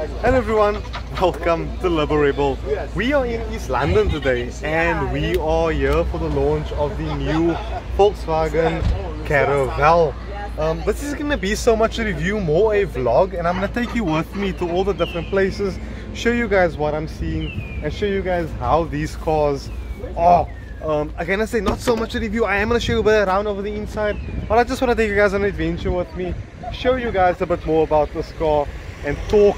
Hello everyone, welcome to Liberebil. We are in East London today and we are here for the launch of the new Volkswagen Caravelle. Um, this is going to be so much a review, more a vlog and I'm going to take you with me to all the different places, show you guys what I'm seeing and show you guys how these cars are. Um, I say not so much a review, I am going to show you a bit around over the inside but I just want to take you guys on an adventure with me, show you guys a bit more about this car and talk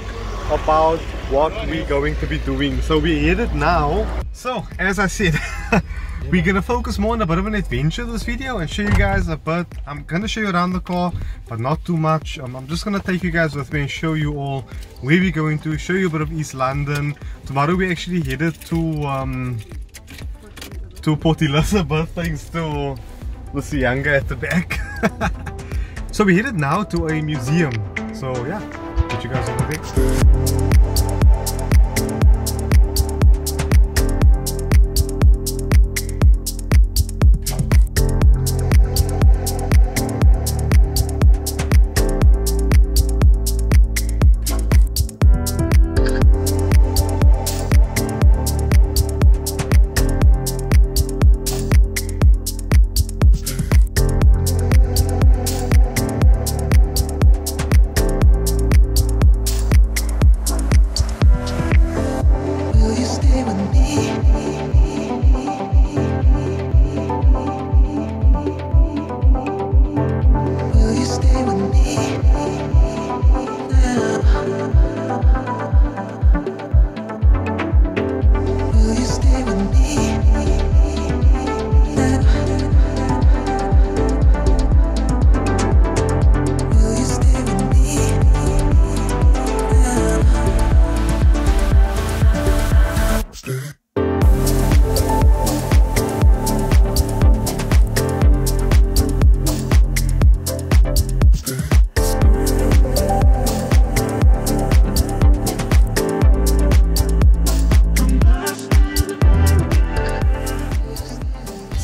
about what we're going to be doing. So we're headed now. So as I said, we're gonna focus more on a bit of an adventure this video and show you guys a bit. I'm gonna show you around the car, but not too much. Um, I'm just gonna take you guys with me and show you all where we're going to, show you a bit of East London. Tomorrow we actually headed to um, to Port Elizabeth thanks to Lucy Younger at the back. so we headed now to a museum. So yeah, get you guys over there. Will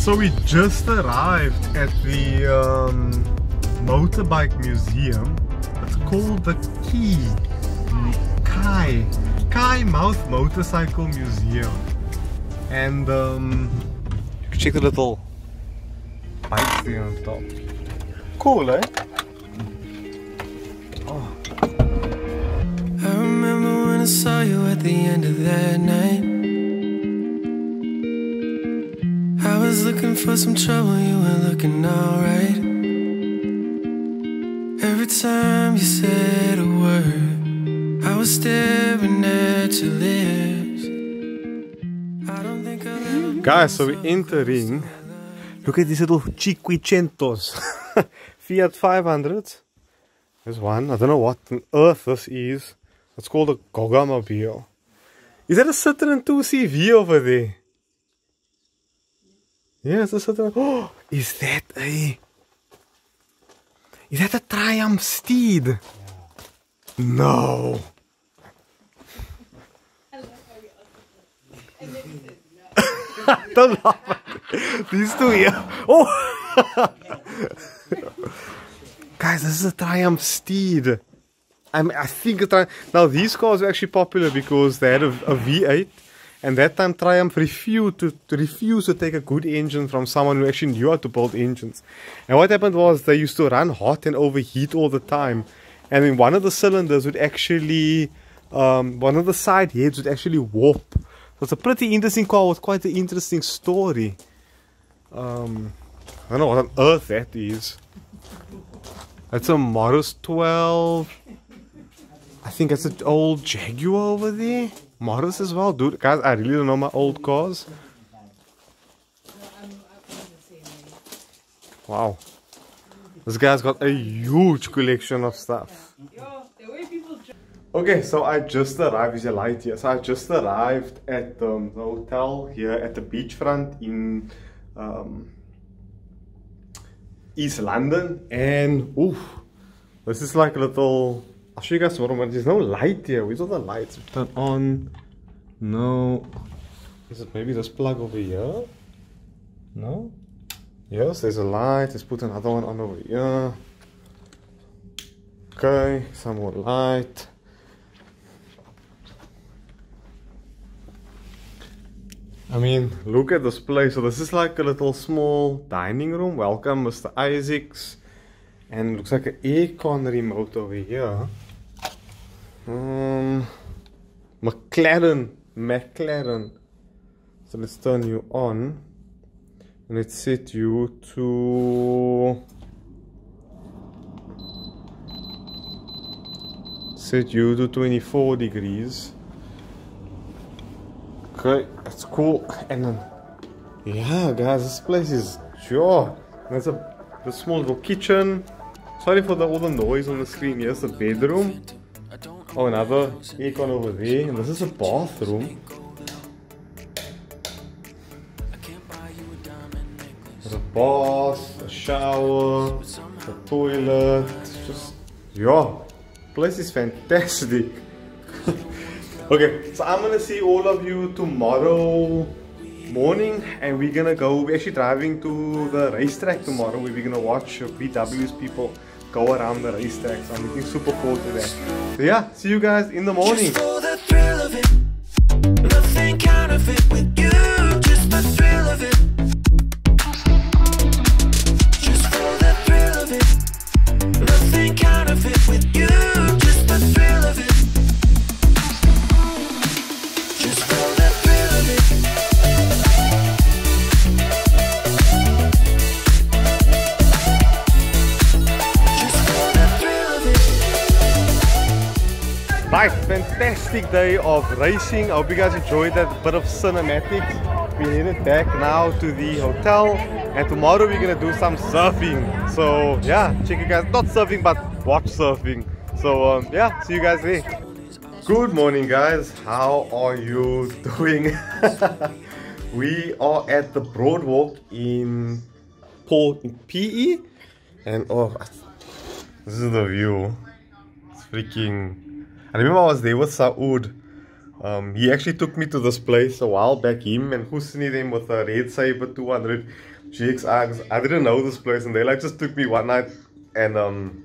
So we just arrived at the um, motorbike museum. It's called the Key Kai Kei Mouth Motorcycle Museum, and um, you can check the little bikes there on top. Cool, eh? I remember when I saw you at the end of that night. Was looking for some trouble, you were looking alright. Every time you said a word, I was staring at your lips. I don't think I'll ever Guys, so we're so entering. Look at these little Cinquecentos. Fiat 500. There's one. I don't know what on earth this is. It's called a Goggomobil. Is that a Citroen 2CV over there? Yeah, Citroen. Oh, is that a... Is that a Triumph Steed? No. Don't laugh. These two here. Oh! Guys, this is a Triumph Steed. I'm, I think a Tri- now these cars were actually popular because they had a, a V8, and that time Triumph refused to, to refuse to take a good engine from someone who actually knew how to build engines. And what happened was they used to run hot and overheat all the time, and then one of the cylinders would actually, um, one of the side heads would actually warp. So it's a pretty interesting car with quite an interesting story. Um, I don't know what on earth that is. That's a Morris 12. I think that's an old Jaguar over there. Morris as well. Dude, guys, I really don't know my old cars. Wow. This guy's got a huge collection of stuff. Okay, so I just arrived, is a light here. So I just arrived at um, the hotel here at the beachfront in um, East London. And oof, this is like a little. I'll show you guys tomorrow when there's no light here. Where's all the lights? Turn on. No. Is it maybe this plug over here? No? Yes, there's a light. Let's put another one on over here. Okay, some more light. I mean, look at this place. So this is like a little small dining room. Welcome, Mr. Isaacs. And looks like an aircon remote over here. Um, McLaren, McLaren. So let's turn you on. And let's set you to set you to 24 degrees. Okay that's cool. And then yeah guys this place is sure. There's a the small little kitchen. Sorry for the all the noise on the screen. Here's the bedroom oh another aircon over there and this is a bathroom there's a bath a shower a toilet just yeah place is fantastic. okay, so I'm gonna see all of you tomorrow morning and we're gonna go, we're actually driving to the racetrack tomorrow where we're gonna watch VW's people go around the racetrack. So I'm looking super forward to that. So yeah, see you guys in the morning. Nice, fantastic day of racing. I hope you guys enjoyed that bit of cinematics. We're headed back now to the hotel and tomorrow we're gonna do some surfing. So yeah, check you guys, not surfing but watch surfing. So um, yeah, see you guys there. Good morning guys, how are you doing? we are at the Boardwalk in Port PE and oh, this is the view. It's freaking I remember I was there with Saud. Um, he actually took me to this place a while back, him and Husni them with a Red Saber 200 GXR. I didn't know this place and they like just took me one night and um,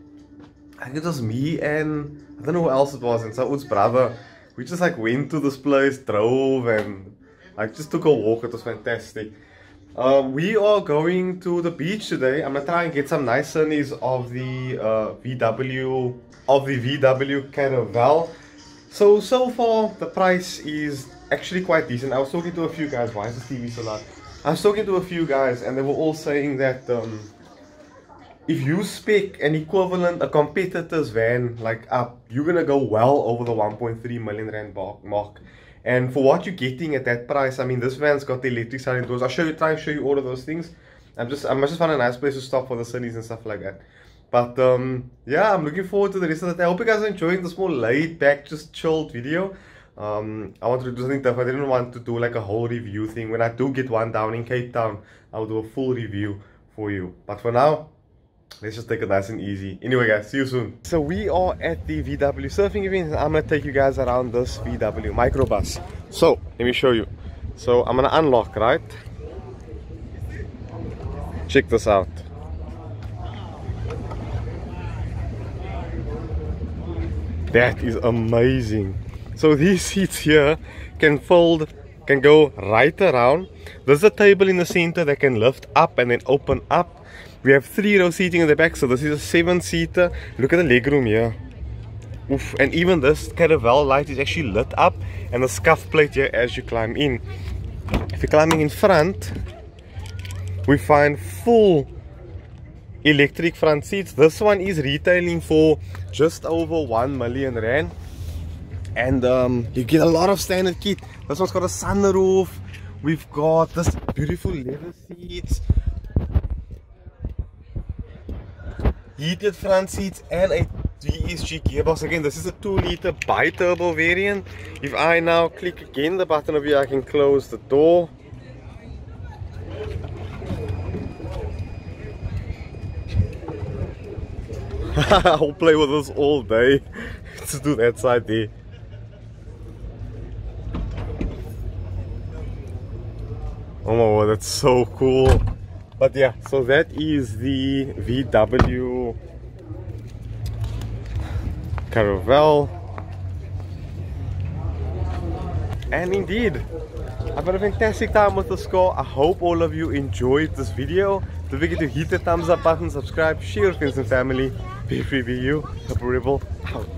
I think it was me and I don't know who else it was and Saud's brother. We just like went to this place, drove and like just took a walk. It was fantastic. Um, we are going to the beach today. I'm gonna try and get some nice sunnies of the uh, VW of the VW Caravelle. So, so far the price is actually quite decent. I was talking to a few guys, why is the TV so loud? I was talking to a few guys and they were all saying that um, if you spec an equivalent, a competitor's van like up, you're gonna go well over the 1.3 million rand mark. And for what you're getting at that price, I mean, this van's got the electric sliding doors. I'll show you, try and show you all of those things. I'm just, I must just find a nice place to stop for the cities and stuff like that. But um, yeah, I'm looking forward to the rest of the day. I hope you guys are enjoying this more laid back, just chilled video. Um, I wanted to do something different. I didn't want to do like a whole review thing. When I do get one down in Cape Town, I'll do a full review for you. But for now, let's just take it nice and easy. Anyway guys, see you soon. So we are at the VW surfing event and I'm gonna take you guys around this VW microbus. So, let me show you. So I'm gonna unlock, right? Check this out. That is amazing. So these seats here can fold, can go right around. There's a table in the center that can lift up and then open up. We have three row seating in the back, so this is a seven seater. Look at the legroom here. Oof. And even this Caravelle light is actually lit up and the scuff plate here as you climb in. If you're climbing in front, we find full electric front seats. This one is retailing for just over 1 million rand. And um, you get a lot of standard kit. This one's got a sunroof. We've got this beautiful leather seats. Heated front seats and a DSG gearbox. Again, this is a 2 liter bi-turbo variant. If I now click again the button over here, I can close the door. I'll play with this all day. Let's do that side there. Oh my god, that's so cool. But yeah, so that is the VW Caravelle. And indeed, I've had a fantastic time with the score. I hope all of you enjoyed this video. Don't forget to hit the thumbs up button, subscribe, share with friends and family. Be free, be you. Rebel out.